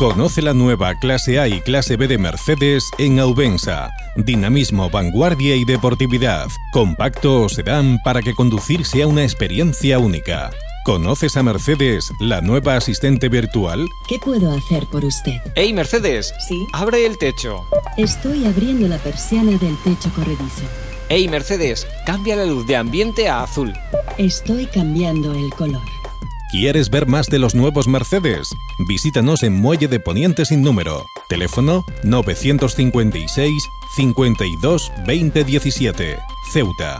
Conoce la nueva clase A y clase B de Mercedes en Aubensa. Dinamismo, vanguardia y deportividad. Compacto o sedán para que conducir sea una experiencia única. ¿Conoces a Mercedes, la nueva asistente virtual? ¿Qué puedo hacer por usted? ¡Hey, Mercedes! ¿Sí? ¡Abre el techo! Estoy abriendo la persiana del techo corredizo. ¡Hey, Mercedes! Cambia la luz de ambiente a azul. Estoy cambiando el color. ¿Quieres ver más de los nuevos Mercedes? Visítanos en Muelle de Poniente sin número. Teléfono 956 52 20 17. Ceuta.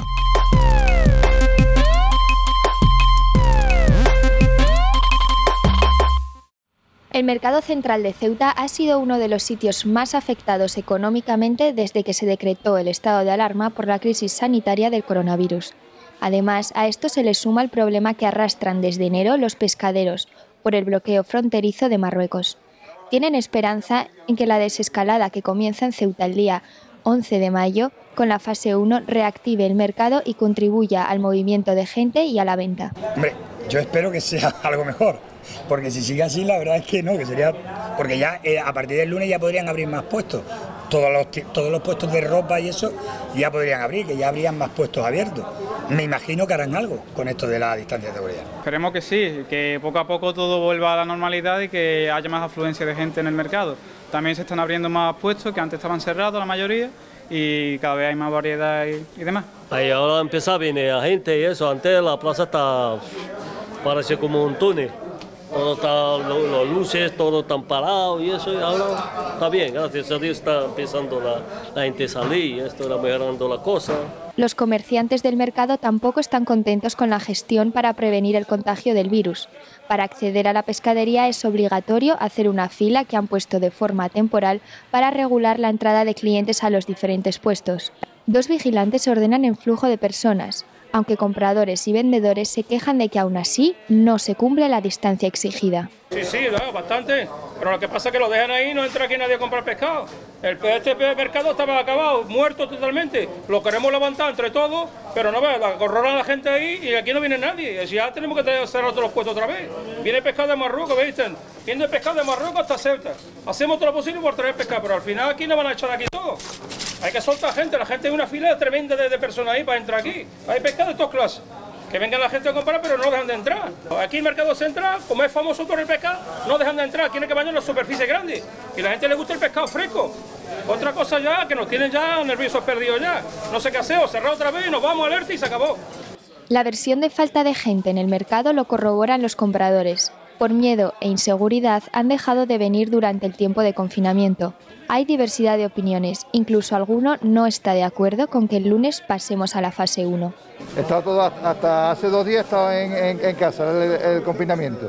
El mercado central de Ceuta ha sido uno de los sitios más afectados económicamente desde que se decretó el estado de alarma por la crisis sanitaria del coronavirus. Además, a esto se le suma el problema que arrastran desde enero los pescaderos por el bloqueo fronterizo de Marruecos. Tienen esperanza en que la desescalada que comienza en Ceuta el día 11 de mayo con la fase 1 reactive el mercado y contribuya al movimiento de gente y a la venta. Hombre, yo espero que sea algo mejor, porque si sigue así la verdad es que no, que sería porque ya eh, a partir del lunes ya podrían abrir más puestos. Todos los, todos los puestos de ropa y eso ya podrían abrir, que ya habrían más puestos abiertos. Me imagino que harán algo con esto de la distancia de seguridad. Esperemos que sí, que poco a poco todo vuelva a la normalidad y que haya más afluencia de gente en el mercado. También se están abriendo más puestos que antes estaban cerrados la mayoría y cada vez hay más variedad y, y demás. Ahí ahora empieza a venir la gente y eso, antes la plaza está, parece como un túnel. Todo está, los luces, todo están parados y eso, y ahora está bien, gracias a Dios está empezando la, la gente a salir, esto está mejorando la cosa. Los comerciantes del mercado tampoco están contentos con la gestión para prevenir el contagio del virus. Para acceder a la pescadería es obligatorio hacer una fila que han puesto de forma temporal para regular la entrada de clientes a los diferentes puestos. Dos vigilantes ordenan el flujo de personas, aunque compradores y vendedores se quejan de que aún así no se cumple la distancia exigida. Sí, sí, no, bastante. Pero lo que pasa es que lo dejan ahí y no entra aquí nadie a comprar pescado. El, este mercado estaba acabado, muerto totalmente. Lo queremos levantar entre todos, pero no veas, corrolan a la gente ahí y aquí no viene nadie. Ya tenemos que cerrar todos puestos otra vez. Viene pescado de Marruecos, ¿veis? Viene pescado de Marruecos hasta Ceuta. Hacemos todo lo posible por traer pescado, pero al final aquí no van a echar aquí todo. Hay que soltar gente, la gente es una fila tremenda de, personas ahí para entrar aquí. Hay pescado de todas clases. Que venga la gente a comprar, pero no dejan de entrar. Aquí en Mercado Central, como es famoso por el pescado, no dejan de entrar. Tiene que bañar la superficie grande. Y la gente le gusta el pescado fresco. Otra cosa ya, que nos tienen ya nerviosos perdidos ya. No sé qué hacer, o cerrar otra vez y nos vamos alerta y se acabó. La versión de falta de gente en el mercado lo corroboran los compradores. Por miedo e inseguridad han dejado de venir durante el tiempo de confinamiento. Hay diversidad de opiniones, incluso alguno no está de acuerdo con que el lunes pasemos a la fase 1. Estaba todo hasta hace dos días estaba en, en, casa el, el, confinamiento,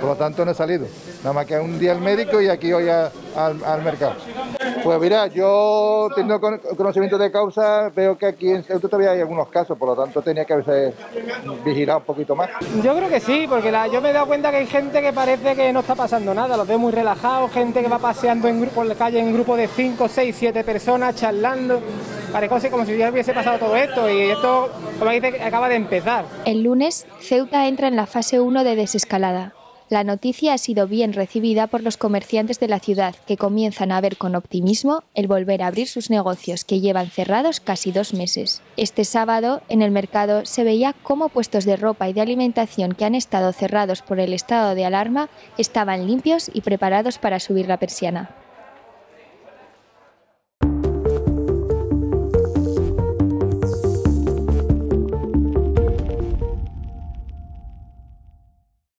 por lo tanto no he salido. Nada más que un día al médico y aquí hoy al, al, mercado. Pues mira, yo teniendo conocimiento de causa, veo que aquí en Ceuta todavía hay algunos casos, por lo tanto tenía que haberse vigilado un poquito más. Yo creo que sí, porque la, yo me he dado cuenta que hay gente que parece que no está pasando nada, los veo muy relajados, gente que va paseando en grupo, por la calle en grupo de 5, 6, 7 personas, charlando. Parece como si ya hubiese pasado todo esto y esto, como dice, acaba de empezar. El lunes, Ceuta entra en la fase 1 de desescalada. La noticia ha sido bien recibida por los comerciantes de la ciudad, que comienzan a ver con optimismo el volver a abrir sus negocios, que llevan cerrados casi dos meses. Este sábado, en el mercado, se veía cómo puestos de ropa y de alimentación que han estado cerrados por el estado de alarma estaban limpios y preparados para subir la persiana.